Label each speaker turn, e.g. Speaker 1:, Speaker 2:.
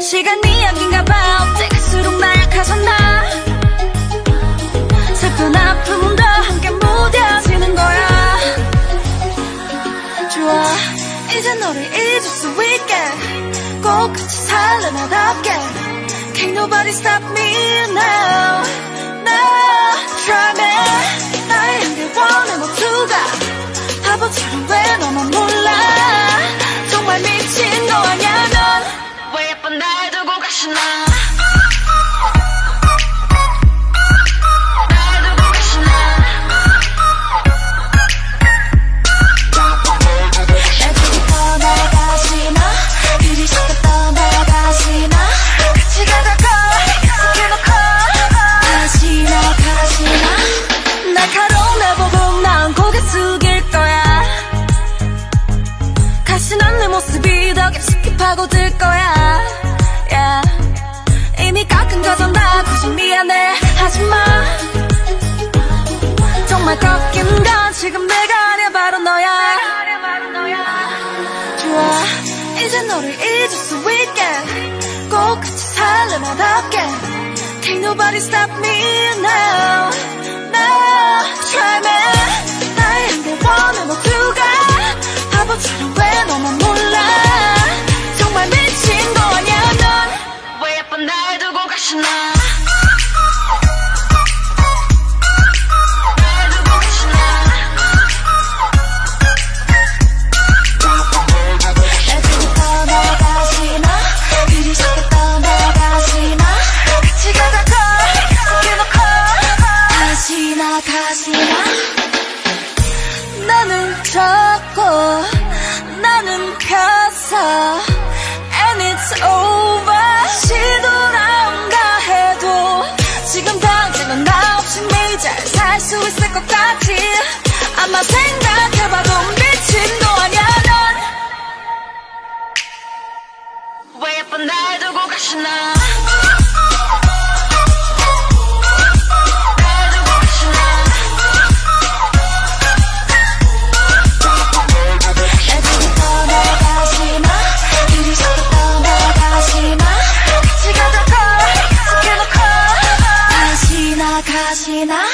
Speaker 1: 시간이 약인가 봐. 어째 갈수록 나약해졌나. 슬픈 아픔도 함께 무뎌지는 거야. 좋아. 이제 너를 잊을 수 있게. 꼭 같이 살래 나답게. Can't nobody stop me now. No try me. 나의 향기 원해 모두가. 바보처럼 왜 모습이 더 깊숙이 파고들 거야 꺾인 건 지금 내가 아니야 바로 너야. 좋아. 이제 너를 잊을 수 있게. 꼭 같이 살래 나답게. Can't nobody stop me now. No try me 나의 원해 모두가? 바보처럼 왜 너만 몰라? 정말 미친 거 아냐 넌왜 예쁜 날 두고 가시나 펴서 And it's over. 시돌아온다 해도 지금 당장은 나 없이 매일 잘살 수 있을 것 같지 아마 생각해봐도 미친 거 아냐 넌왜 예쁜 날 두고 가시나 가시나